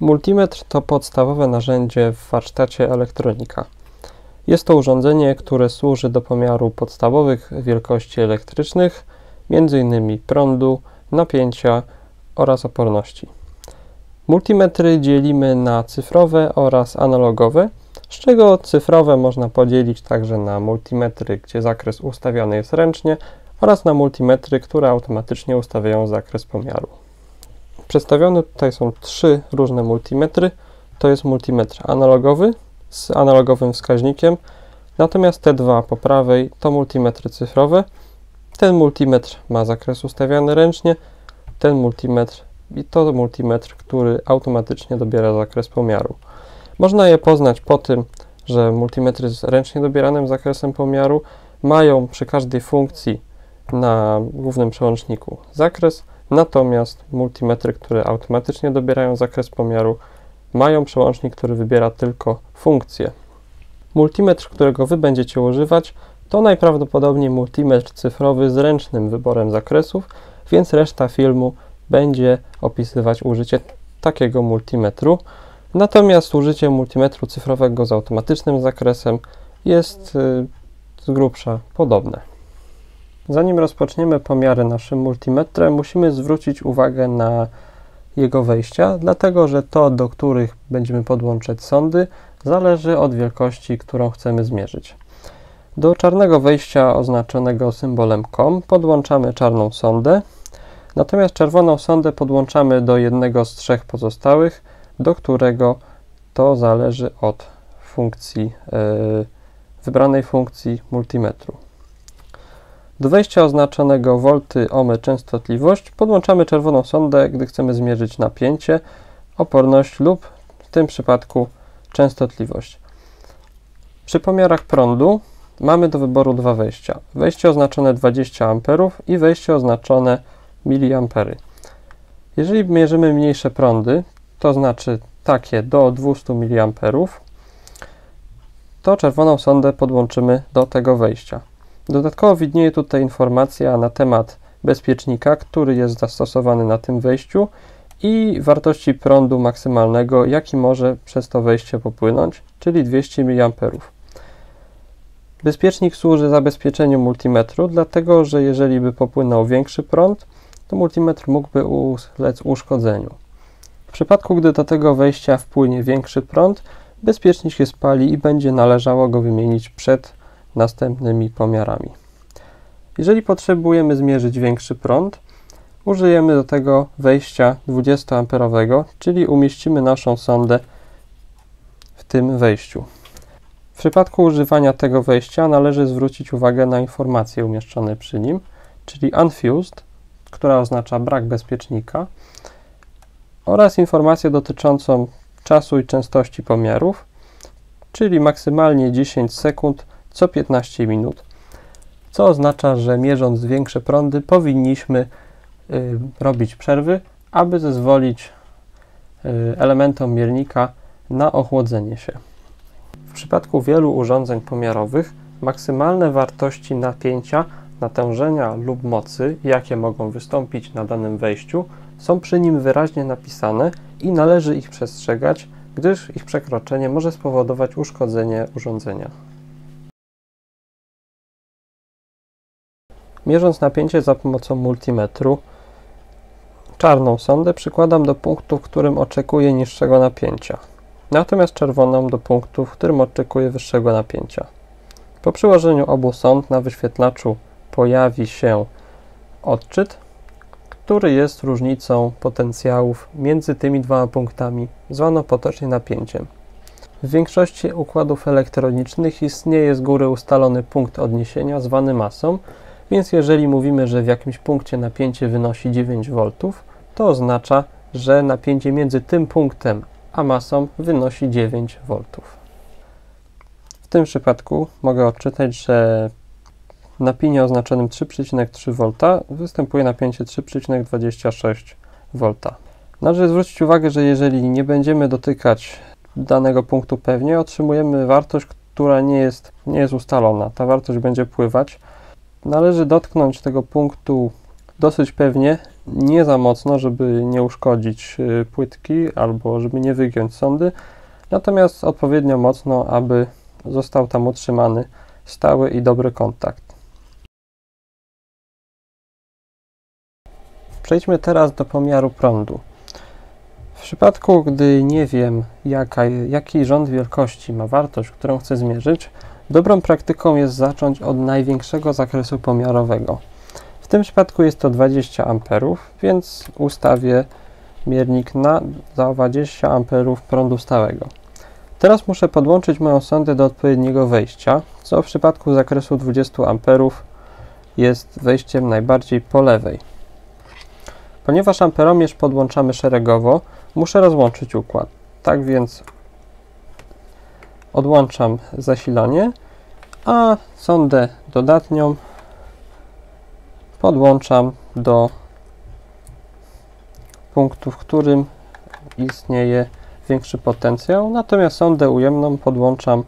Multimetr to podstawowe narzędzie w warsztacie elektronika. Jest to urządzenie, które służy do pomiaru podstawowych wielkości elektrycznych, m.in. prądu, napięcia oraz oporności. Multimetry dzielimy na cyfrowe oraz analogowe, z czego cyfrowe można podzielić także na multimetry, gdzie zakres ustawiany jest ręcznie oraz na multimetry, które automatycznie ustawiają zakres pomiaru. Przedstawione tutaj są trzy różne multimetry. To jest multimetr analogowy z analogowym wskaźnikiem, natomiast te dwa po prawej to multimetry cyfrowe. Ten multimetr ma zakres ustawiany ręcznie, ten multimetr i to multimetr, który automatycznie dobiera zakres pomiaru. Można je poznać po tym, że multimetry z ręcznie dobieranym zakresem pomiaru mają przy każdej funkcji na głównym przełączniku zakres, natomiast multimetry, które automatycznie dobierają zakres pomiaru, mają przełącznik, który wybiera tylko funkcję. Multimetr, którego Wy będziecie używać, to najprawdopodobniej multimetr cyfrowy z ręcznym wyborem zakresów, więc reszta filmu będzie opisywać użycie takiego multimetru. Natomiast użycie multimetru cyfrowego z automatycznym zakresem jest y, z grubsza podobne. Zanim rozpoczniemy pomiary naszym multimetrem, musimy zwrócić uwagę na jego wejścia, dlatego że to, do których będziemy podłączać sondy, zależy od wielkości, którą chcemy zmierzyć. Do czarnego wejścia oznaczonego symbolem COM podłączamy czarną sondę, natomiast czerwoną sondę podłączamy do jednego z trzech pozostałych, do którego to zależy od funkcji, yy, wybranej funkcji multimetru. Do wejścia oznaczonego volty, ohmy, częstotliwość podłączamy czerwoną sondę, gdy chcemy zmierzyć napięcie, oporność lub w tym przypadku częstotliwość. Przy pomiarach prądu mamy do wyboru dwa wejścia. Wejście oznaczone 20 A i wejście oznaczone mA. Jeżeli mierzymy mniejsze prądy, to znaczy takie do 200 mA, to czerwoną sondę podłączymy do tego wejścia. Dodatkowo widnieje tutaj informacja na temat bezpiecznika, który jest zastosowany na tym wejściu i wartości prądu maksymalnego, jaki może przez to wejście popłynąć, czyli 200 mA. Bezpiecznik służy zabezpieczeniu multimetru, dlatego że jeżeli by popłynął większy prąd, to multimetr mógłby ulec uszkodzeniu. W przypadku, gdy do tego wejścia wpłynie większy prąd, bezpiecznik się spali i będzie należało go wymienić przed następnymi pomiarami. Jeżeli potrzebujemy zmierzyć większy prąd, użyjemy do tego wejścia 20A, czyli umieścimy naszą sondę w tym wejściu. W przypadku używania tego wejścia należy zwrócić uwagę na informacje umieszczone przy nim, czyli unfused, która oznacza brak bezpiecznika, oraz informację dotyczącą czasu i częstości pomiarów, czyli maksymalnie 10 sekund co 15 minut, co oznacza, że mierząc większe prądy powinniśmy y, robić przerwy, aby zezwolić y, elementom miernika na ochłodzenie się. W przypadku wielu urządzeń pomiarowych maksymalne wartości napięcia, natężenia lub mocy, jakie mogą wystąpić na danym wejściu, są przy nim wyraźnie napisane i należy ich przestrzegać, gdyż ich przekroczenie może spowodować uszkodzenie urządzenia. Mierząc napięcie za pomocą multimetru, czarną sondę przykładam do punktu, w którym oczekuję niższego napięcia, natomiast czerwoną do punktu, w którym oczekuję wyższego napięcia. Po przyłożeniu obu sond na wyświetlaczu pojawi się odczyt, który jest różnicą potencjałów między tymi dwoma punktami, zwaną potocznie napięciem. W większości układów elektronicznych istnieje z góry ustalony punkt odniesienia zwany masą, więc jeżeli mówimy, że w jakimś punkcie napięcie wynosi 9 V, to oznacza, że napięcie między tym punktem a masą wynosi 9 V. W tym przypadku mogę odczytać, że na pinie oznaczonym 3,3 V występuje napięcie 3,26 V. Należy zwrócić uwagę, że jeżeli nie będziemy dotykać danego punktu pewnie, otrzymujemy wartość, która nie jest, nie jest ustalona. Ta wartość będzie pływać, Należy dotknąć tego punktu dosyć pewnie, nie za mocno, żeby nie uszkodzić y, płytki albo żeby nie wygiąć sondy, natomiast odpowiednio mocno, aby został tam utrzymany stały i dobry kontakt. Przejdźmy teraz do pomiaru prądu. W przypadku, gdy nie wiem, jaka, jaki rząd wielkości ma wartość, którą chcę zmierzyć, dobrą praktyką jest zacząć od największego zakresu pomiarowego. W tym przypadku jest to 20 A, więc ustawię miernik na 20 A prądu stałego. Teraz muszę podłączyć moją sondę do odpowiedniego wejścia, co w przypadku zakresu 20 A jest wejściem najbardziej po lewej. Ponieważ amperomierz podłączamy szeregowo, muszę rozłączyć układ. Tak więc odłączam zasilanie, a sondę dodatnią podłączam do punktu, w którym istnieje większy potencjał, natomiast sondę ujemną podłączam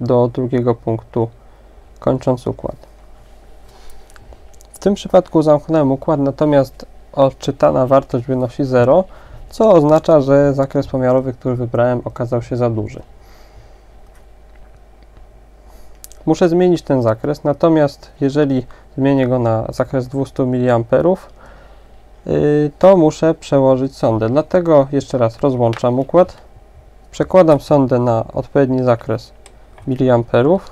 do drugiego punktu, kończąc układ. W tym przypadku zamknąłem układ, natomiast odczytana wartość wynosi 0, co oznacza, że zakres pomiarowy, który wybrałem, okazał się za duży. Muszę zmienić ten zakres, natomiast jeżeli zmienię go na zakres 200 mA, y, to muszę przełożyć sondę. Dlatego jeszcze raz rozłączam układ, przekładam sondę na odpowiedni zakres miliamperów,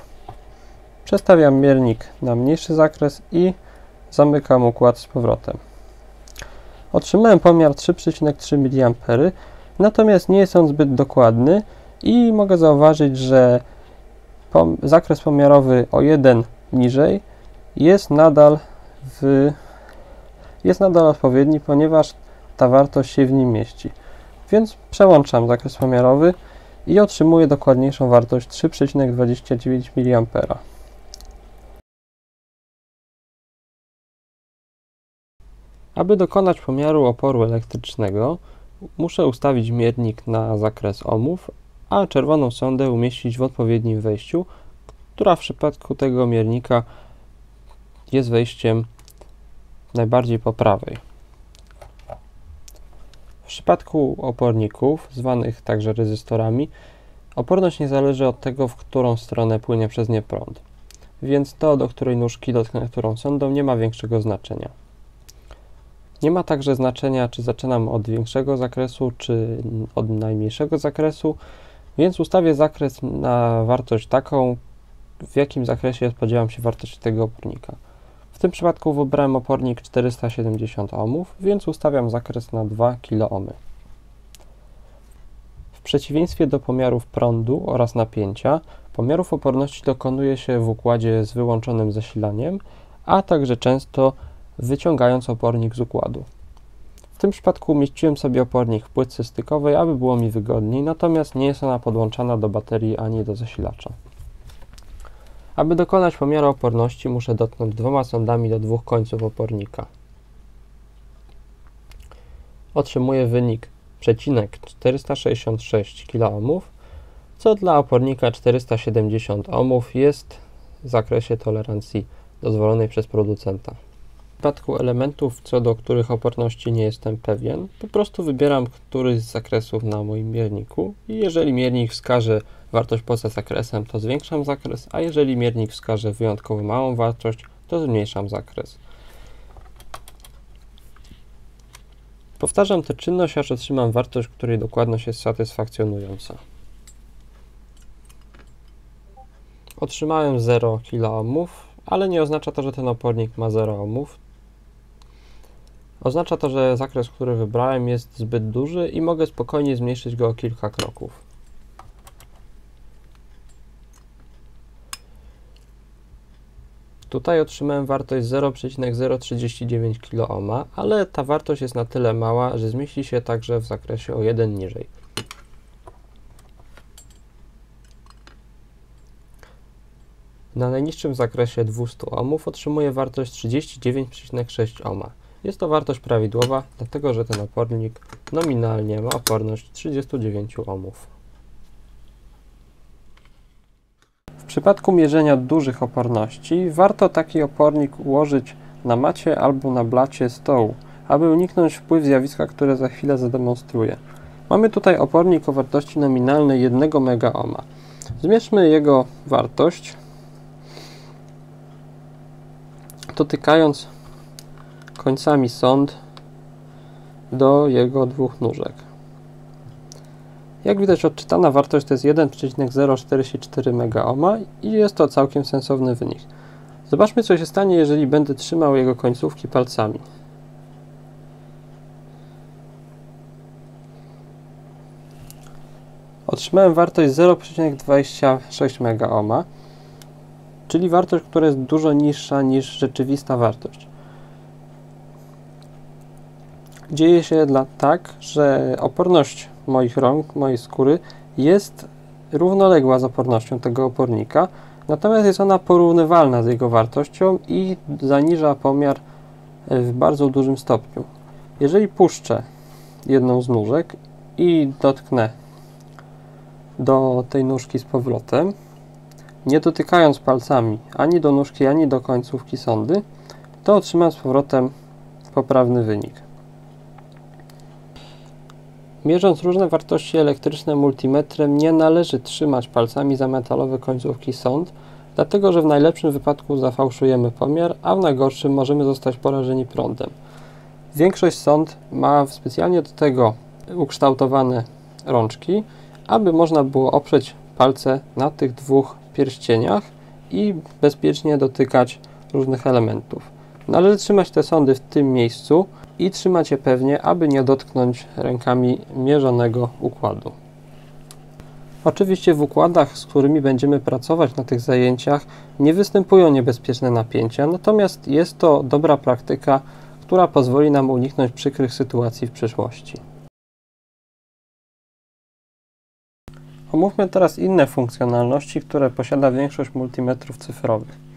przestawiam miernik na mniejszy zakres i zamykam układ z powrotem. Otrzymałem pomiar 3,3 mA, natomiast nie jest on zbyt dokładny i mogę zauważyć, że zakres pomiarowy o 1 niżej jest nadal w, jest nadal odpowiedni, ponieważ ta wartość się w nim mieści. Więc przełączam zakres pomiarowy i otrzymuję dokładniejszą wartość 3,29 mA. Aby dokonać pomiaru oporu elektrycznego, muszę ustawić miernik na zakres ohmów, a czerwoną sondę umieścić w odpowiednim wejściu, która w przypadku tego miernika jest wejściem najbardziej po prawej. W przypadku oporników, zwanych także rezystorami, oporność nie zależy od tego, w którą stronę płynie przez nie prąd, więc to, do której nóżki dotknę którą sondą, nie ma większego znaczenia. Nie ma także znaczenia, czy zaczynam od większego zakresu, czy od najmniejszego zakresu, więc ustawię zakres na wartość taką, w jakim zakresie spodziewam się wartości tego opornika. W tym przypadku wybrałem opornik 470 ohmów, więc ustawiam zakres na 2 kΩ. W przeciwieństwie do pomiarów prądu oraz napięcia, pomiarów oporności dokonuje się w układzie z wyłączonym zasilaniem, a także często wyciągając opornik z układu. W tym przypadku umieściłem sobie opornik w płytce stykowej, aby było mi wygodniej, natomiast nie jest ona podłączana do baterii ani do zasilacza. Aby dokonać pomiaru oporności muszę dotknąć dwoma sondami do dwóch końców opornika. Otrzymuję wynik przecinek 466 kΩ, co dla opornika 470 ohmów jest w zakresie tolerancji dozwolonej przez producenta. W przypadku elementów, co do których oporności nie jestem pewien, po prostu wybieram któryś z zakresów na moim mierniku i jeżeli miernik wskaże wartość poza zakresem, to zwiększam zakres, a jeżeli miernik wskaże wyjątkowo małą wartość, to zmniejszam zakres. Powtarzam tę czynność, aż otrzymam wartość, której dokładność jest satysfakcjonująca. Otrzymałem 0 kΩ, ale nie oznacza to, że ten opornik ma 0 ohmów. Oznacza to, że zakres, który wybrałem jest zbyt duży i mogę spokojnie zmniejszyć go o kilka kroków. Tutaj otrzymałem wartość 0,039 kΩ, ale ta wartość jest na tyle mała, że zmieści się także w zakresie o 1 niżej. Na najniższym zakresie 200 ohmów otrzymuję wartość 39,6 ohma. Jest to wartość prawidłowa, dlatego że ten opornik nominalnie ma oporność 39 ohmów. W przypadku mierzenia dużych oporności warto taki opornik ułożyć na macie albo na blacie stołu, aby uniknąć wpływ zjawiska, które za chwilę zademonstruję. Mamy tutaj opornik o wartości nominalnej 1 MΩ. Zmierzmy jego wartość dotykając końcami sond do jego dwóch nóżek. Jak widać odczytana wartość to jest 1,044 MΩ i jest to całkiem sensowny wynik. Zobaczmy co się stanie, jeżeli będę trzymał jego końcówki palcami. Otrzymałem wartość 0,26 MΩ, czyli wartość, która jest dużo niższa niż rzeczywista wartość. Dzieje się dla tak, że oporność moich rąk, mojej skóry jest równoległa z opornością tego opornika, natomiast jest ona porównywalna z jego wartością i zaniża pomiar w bardzo dużym stopniu. Jeżeli puszczę jedną z nóżek i dotknę do tej nóżki z powrotem, nie dotykając palcami ani do nóżki, ani do końcówki sondy, to otrzymam z powrotem poprawny wynik. Mierząc różne wartości elektryczne multimetrem, nie należy trzymać palcami za metalowe końcówki sond, dlatego że w najlepszym wypadku zafałszujemy pomiar, a w najgorszym możemy zostać porażeni prądem. Większość sond ma specjalnie do tego ukształtowane rączki, aby można było oprzeć palce na tych dwóch pierścieniach i bezpiecznie dotykać różnych elementów. Należy trzymać te sondy w tym miejscu i trzymać je pewnie, aby nie dotknąć rękami mierzonego układu. Oczywiście w układach, z którymi będziemy pracować na tych zajęciach, nie występują niebezpieczne napięcia, natomiast jest to dobra praktyka, która pozwoli nam uniknąć przykrych sytuacji w przyszłości. Omówmy teraz inne funkcjonalności, które posiada większość multimetrów cyfrowych.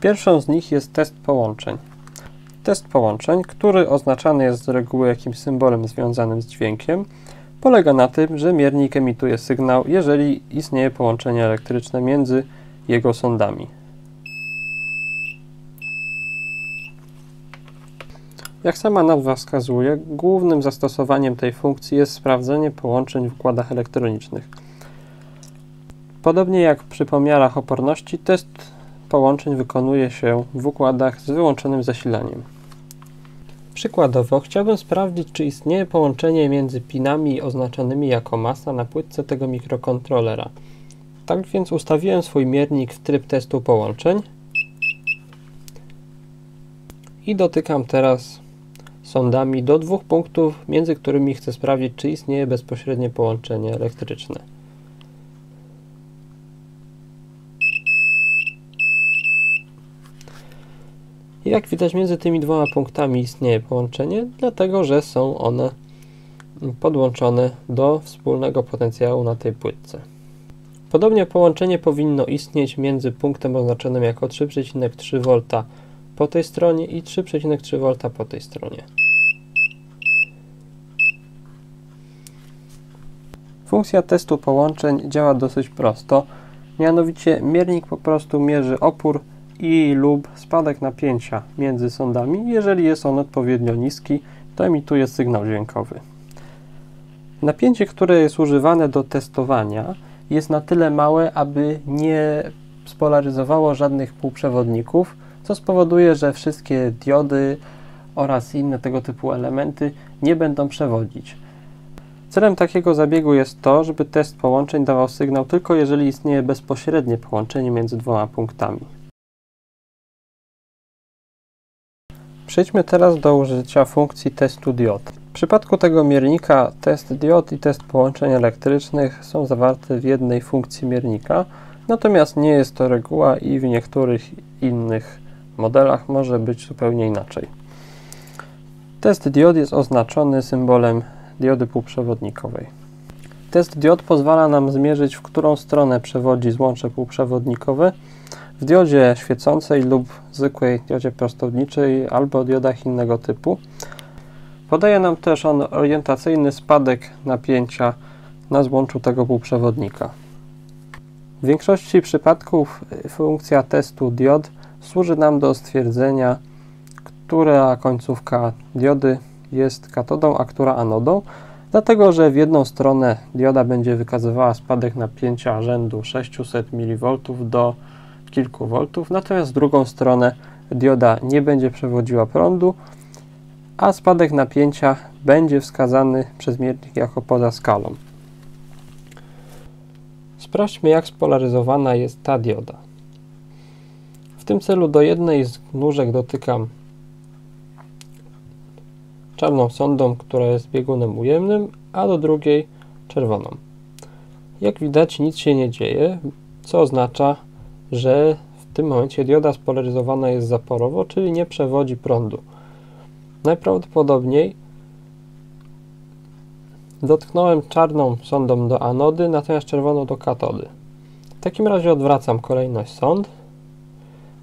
Pierwszą z nich jest test połączeń. Test połączeń, który oznaczany jest z reguły jakimś symbolem związanym z dźwiękiem, polega na tym, że miernik emituje sygnał, jeżeli istnieje połączenie elektryczne między jego sondami. Jak sama nazwa wskazuje, głównym zastosowaniem tej funkcji jest sprawdzenie połączeń w układach elektronicznych. Podobnie jak przy pomiarach oporności, test połączeń wykonuje się w układach z wyłączonym zasilaniem. Przykładowo chciałbym sprawdzić, czy istnieje połączenie między pinami oznaczonymi jako masa na płytce tego mikrokontrolera. Tak więc ustawiłem swój miernik w tryb testu połączeń i dotykam teraz sondami do dwóch punktów, między którymi chcę sprawdzić, czy istnieje bezpośrednie połączenie elektryczne. Jak widać między tymi dwoma punktami istnieje połączenie, dlatego że są one podłączone do wspólnego potencjału na tej płytce. Podobnie połączenie powinno istnieć między punktem oznaczonym jako 3,3 V po tej stronie i 3,3 V po tej stronie. Funkcja testu połączeń działa dosyć prosto, mianowicie miernik po prostu mierzy opór i lub spadek napięcia między sondami. Jeżeli jest on odpowiednio niski, to emituje sygnał dźwiękowy. Napięcie, które jest używane do testowania, jest na tyle małe, aby nie spolaryzowało żadnych półprzewodników, co spowoduje, że wszystkie diody oraz inne tego typu elementy nie będą przewodzić. Celem takiego zabiegu jest to, żeby test połączeń dawał sygnał tylko jeżeli istnieje bezpośrednie połączenie między dwoma punktami. Przejdźmy teraz do użycia funkcji testu diod. W przypadku tego miernika test diod i test połączeń elektrycznych są zawarte w jednej funkcji miernika, natomiast nie jest to reguła i w niektórych innych modelach może być zupełnie inaczej. Test diod jest oznaczony symbolem diody półprzewodnikowej. Test diod pozwala nam zmierzyć, w którą stronę przewodzi złącze półprzewodnikowe w diodzie świecącej lub zwykłej diodzie prostowniczej albo diodach innego typu. Podaje nam też on orientacyjny spadek napięcia na złączu tego półprzewodnika. W większości przypadków funkcja testu diod służy nam do stwierdzenia która końcówka diody jest katodą, a która anodą, dlatego że w jedną stronę dioda będzie wykazywała spadek napięcia rzędu 600 mV do kilku voltów, natomiast w drugą stronę dioda nie będzie przewodziła prądu, a spadek napięcia będzie wskazany przez miernik jako poza skalą. Sprawdźmy, jak spolaryzowana jest ta dioda. W tym celu do jednej z nóżek dotykam czarną sondą, która jest biegunem ujemnym, a do drugiej czerwoną. Jak widać nic się nie dzieje, co oznacza, że w tym momencie dioda spolaryzowana jest zaporowo, czyli nie przewodzi prądu. Najprawdopodobniej dotknąłem czarną sondą do anody, natomiast czerwoną do katody. W takim razie odwracam kolejność sond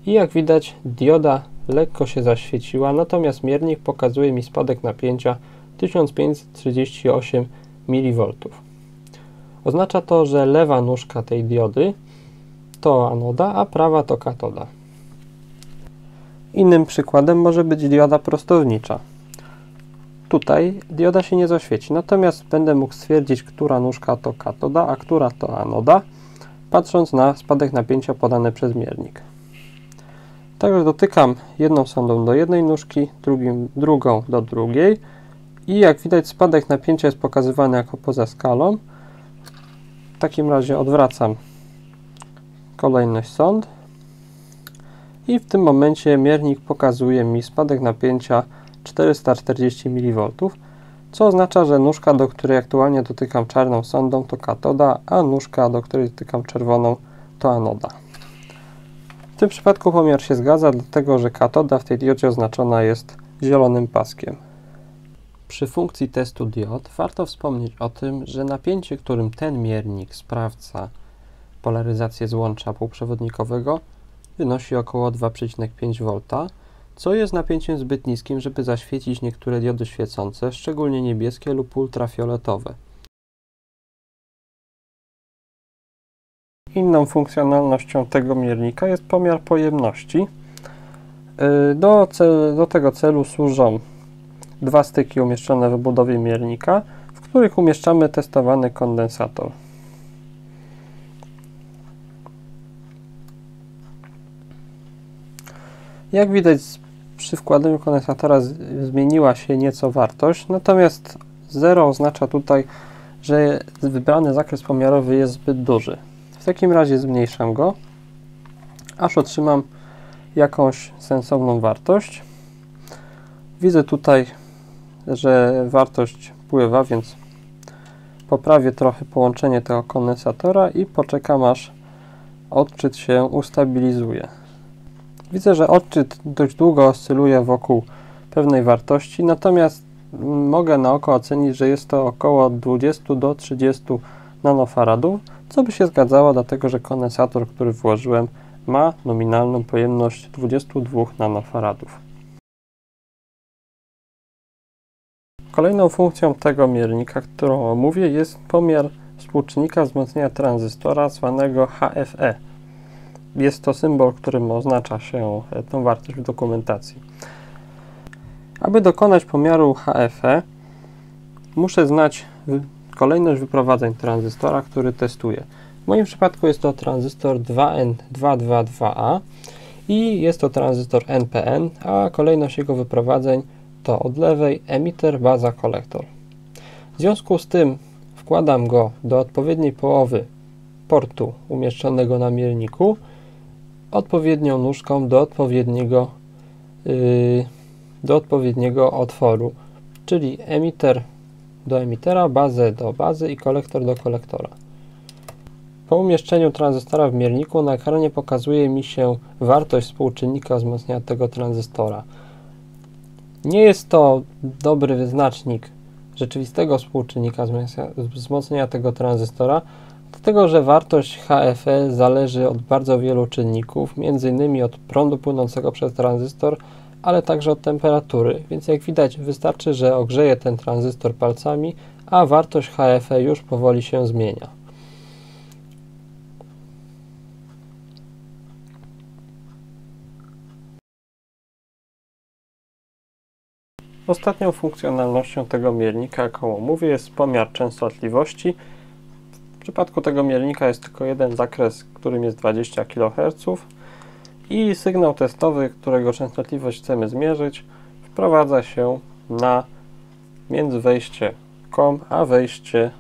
i jak widać dioda lekko się zaświeciła, natomiast miernik pokazuje mi spadek napięcia 1538 mV. Oznacza to, że lewa nóżka tej diody to anoda, a prawa to katoda. Innym przykładem może być dioda prostownicza. Tutaj dioda się nie zaświeci, natomiast będę mógł stwierdzić, która nóżka to katoda, a która to anoda, patrząc na spadek napięcia podany przez miernik. Także dotykam jedną sondą do jednej nóżki, drugim, drugą do drugiej i jak widać spadek napięcia jest pokazywany jako poza skalą. W takim razie odwracam kolejność sond i w tym momencie miernik pokazuje mi spadek napięcia 440 mV, co oznacza, że nóżka, do której aktualnie dotykam czarną sondą to katoda, a nóżka, do której dotykam czerwoną to anoda. W tym przypadku pomiar się zgadza, dlatego że katoda w tej diodzie oznaczona jest zielonym paskiem. Przy funkcji testu diod warto wspomnieć o tym, że napięcie, którym ten miernik sprawdza polaryzację złącza półprzewodnikowego wynosi około 2,5 V, co jest napięciem zbyt niskim, żeby zaświecić niektóre diody świecące, szczególnie niebieskie lub ultrafioletowe. Inną funkcjonalnością tego miernika jest pomiar pojemności. Y, do, do tego celu służą dwa styki umieszczone w obudowie miernika, w których umieszczamy testowany kondensator. Jak widać przy wkładaniu kondensatora zmieniła się nieco wartość, natomiast 0 oznacza tutaj, że wybrany zakres pomiarowy jest zbyt duży. W takim razie zmniejszam go, aż otrzymam jakąś sensowną wartość. Widzę tutaj, że wartość pływa, więc poprawię trochę połączenie tego kondensatora i poczekam aż odczyt się ustabilizuje. Widzę, że odczyt dość długo oscyluje wokół pewnej wartości, natomiast mogę na oko ocenić, że jest to około 20 do 30 nanofaradów, co by się zgadzało, dlatego że kondensator, który włożyłem, ma nominalną pojemność 22 nanofaradów. Kolejną funkcją tego miernika, którą omówię, jest pomiar współczynnika wzmocnienia tranzystora zwanego HFE. Jest to symbol, którym oznacza się e, tą wartość w dokumentacji. Aby dokonać pomiaru HFE, muszę znać kolejność wyprowadzeń tranzystora, który testuję. W moim przypadku jest to tranzystor 2N222A i jest to tranzystor NPN, a kolejność jego wyprowadzeń to od lewej emitter, baza, kolektor. W związku z tym wkładam go do odpowiedniej połowy portu umieszczonego na mierniku odpowiednią nóżką do odpowiedniego, yy, do odpowiedniego otworu, czyli emitter do emitera, bazę do bazy i kolektor do kolektora. Po umieszczeniu tranzystora w mierniku na ekranie pokazuje mi się wartość współczynnika wzmocnienia tego tranzystora. Nie jest to dobry wyznacznik rzeczywistego współczynnika wzmocnienia tego tranzystora, dlatego że wartość HFE zależy od bardzo wielu czynników, m.in. od prądu płynącego przez tranzystor, ale także od temperatury, więc jak widać wystarczy, że ogrzeję ten tranzystor palcami, a wartość HFE już powoli się zmienia. Ostatnią funkcjonalnością tego miernika, jaką mówię, jest pomiar częstotliwości. W przypadku tego miernika jest tylko jeden zakres, którym jest 20 kHz i sygnał testowy, którego częstotliwość chcemy zmierzyć, wprowadza się na między wejście COM a wejście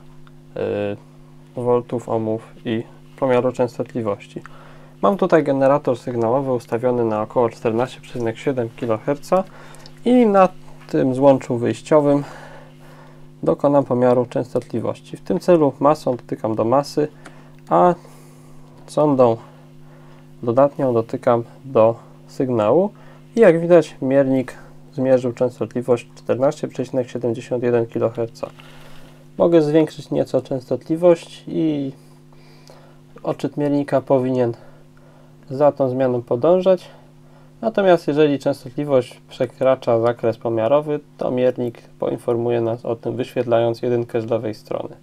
yy, voltów, ohmów i pomiaru częstotliwości. Mam tutaj generator sygnałowy ustawiony na około 14,7 kHz i na tym złączu wyjściowym dokonam pomiaru częstotliwości. W tym celu masą dotykam do masy, a sondą dodatnią dotykam do sygnału i jak widać miernik zmierzył częstotliwość 14,71 kHz. Mogę zwiększyć nieco częstotliwość i odczyt miernika powinien za tą zmianą podążać. Natomiast jeżeli częstotliwość przekracza zakres pomiarowy, to miernik poinformuje nas o tym wyświetlając jedynkę z lewej strony.